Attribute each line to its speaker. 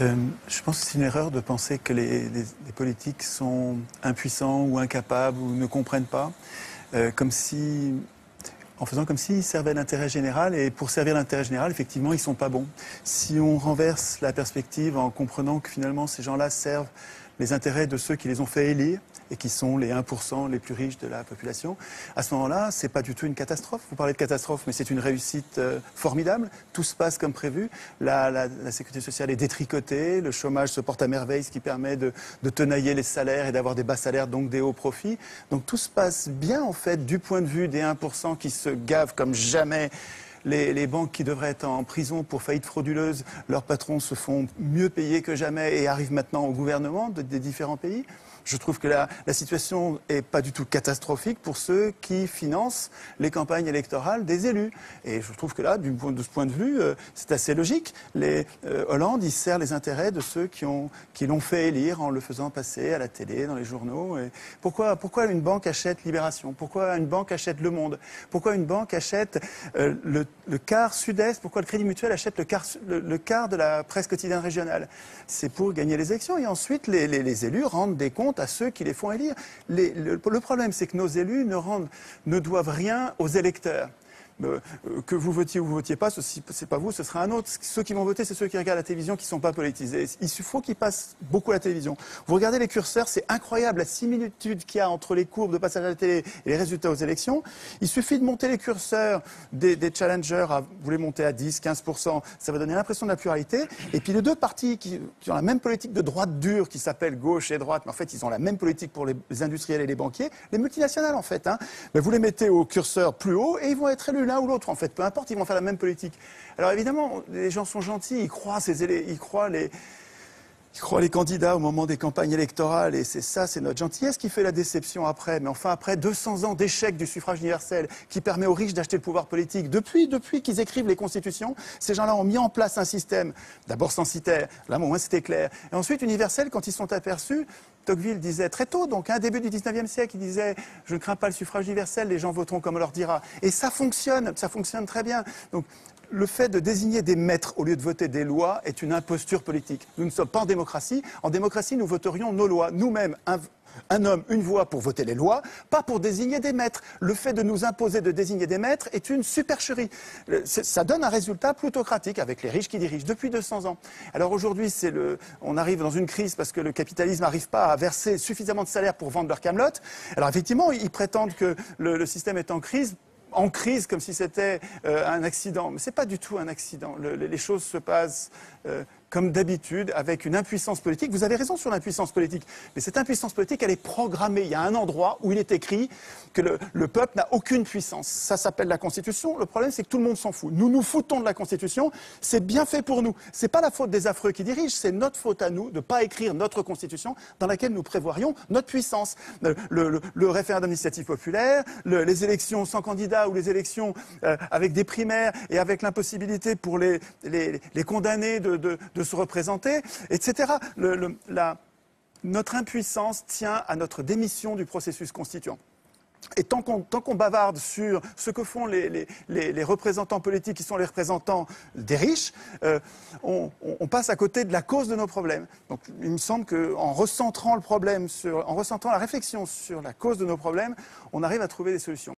Speaker 1: Euh, je pense que c'est une erreur de penser que les, politiques sont impuissants ou incapables ou ne comprennent pas, euh, comme si, en faisant comme s'ils servaient l'intérêt général. Et pour servir l'intérêt général, effectivement, ils ne sont pas bons. Si on renverse la perspective en comprenant que finalement ces gens-là servent les intérêts de ceux qui les ont fait élire et qui sont les 1% les plus riches de la population, à ce moment-là, ce n'est pas du tout une catastrophe. Vous parlez de catastrophe, mais c'est une réussite euh, formidable. Tout se passe comme prévu. La, sécurité sociale est détricotée, le chômage se porte à merveille, ce qui permet de, de tenailler les salaires et d'avoir des bas salaires, donc des hauts profits. Donc tout se passe bien, en fait, du point de vue des 1% qui se gavent comme jamais les, banques qui devraient être en prison pour faillite frauduleuse, leurs patrons se font mieux payer que jamais et arrivent maintenant au gouvernement des différents pays. Je trouve que la, situation n'est pas du tout catastrophique pour ceux qui financent les campagnes électorales des élus. Et je trouve que là, de ce point de vue, euh, c'est assez logique. Les, euh, Hollande, il sert les intérêts de ceux qui, ont, qui l'ont fait élire en le faisant passer à la télé, dans les journaux. Pourquoi, une banque achète Libération? Pourquoi une banque achète Le Monde? Pourquoi une banque achète euh, le, quart sud-est? Pourquoi le Crédit Mutuel achète le quart, de la presse quotidienne régionale? C'est pour gagner les élections. Et ensuite, les élus rendent des comptes à ceux qui les font élire. le, problème, c'est que nos élus ne, rendent, ne doivent rien aux électeurs. Euh, que vous votiez ou vous votiez pas, ce n'est pas vous, ce sera un autre. Ceux qui vont voter, c'est ceux qui regardent la télévision, qui ne sont pas politisés. Il faut qu'ils passent beaucoup la télévision. Vous regardez les curseurs, c'est incroyable la similitude qu'il y a entre les courbes de passage à la télé et les résultats aux élections. Il suffit de monter les curseurs des, challengers, à, vous les montez à 10, 15%, ça va donner l'impression de la pluralité. Et puis les deux partis qui, ont la même politique de droite dure, qui s'appelle gauche et droite, mais en fait ils ont la même politique pour les, industriels et les banquiers, les multinationales en fait. Hein. Mais vous les mettez au curseur plus haut et ils vont être élus l'un ou l'autre, en fait. Peu importe, ils vont faire la même politique. Alors évidemment, les gens sont gentils, ils croient, ces ils croient les, ils croient les candidats au moment des campagnes électorales, et c'est ça, c'est notre gentillesse qui fait la déception après. Mais enfin, après 200 ans d'échec du suffrage universel qui permet aux riches d'acheter le pouvoir politique, depuis, depuis qu'ils écrivent les constitutions, ces gens-là ont mis en place un système, d'abord censitaire, là au moins c'était clair, et ensuite universel quand ils sont aperçus. Tocqueville disait très tôt, donc hein, début du 19e siècle, il disait Je ne crains pas le suffrage universel, les gens voteront comme on leur dira. Et ça fonctionne, ça fonctionne très bien. Donc le fait de désigner des maîtres au lieu de voter des lois est une imposture politique. Nous ne sommes pas en démocratie. En démocratie, nous voterions nos lois. Nous-mêmes, un homme, une voix pour voter les lois, pas pour désigner des maîtres. Le fait de nous imposer de désigner des maîtres est une supercherie. Ça donne un résultat plutocratique avec les riches qui dirigent depuis 200 ans. Alors aujourd'hui, on arrive dans une crise parce que le capitalisme n'arrive pas à verser suffisamment de salaire pour vendre leur camelote. Alors effectivement, ils prétendent que le système est en crise en crise comme si c'était euh, un accident. Mais ce n'est pas du tout un accident. les choses se passent euh, comme d'habitude, avec une impuissance politique. Vous avez raison sur l'impuissance politique, mais cette impuissance politique, elle est programmée. Il y a un endroit où il est écrit que le, peuple n'a aucune puissance. Ça s'appelle la Constitution. Le problème, c'est que tout le monde s'en fout. Nous nous foutons de la Constitution. C'est bien fait pour nous. Ce n'est pas la faute des affreux qui dirigent, c'est notre faute à nous de ne pas écrire notre Constitution dans laquelle nous prévoirions notre puissance. Le, référendum d'initiative populaire, les élections sans candidat ou les élections euh, avec des primaires et avec l'impossibilité pour les, condamnés de se représenter, etc. notre impuissance tient à notre démission du processus constituant. Et tant qu'on bavarde sur ce que font les, représentants politiques qui sont les représentants des riches, euh, on, passe à côté de la cause de nos problèmes. Donc il me semble qu'en recentrant le problème, en recentrant la réflexion sur la cause de nos problèmes, on arrive à trouver des solutions.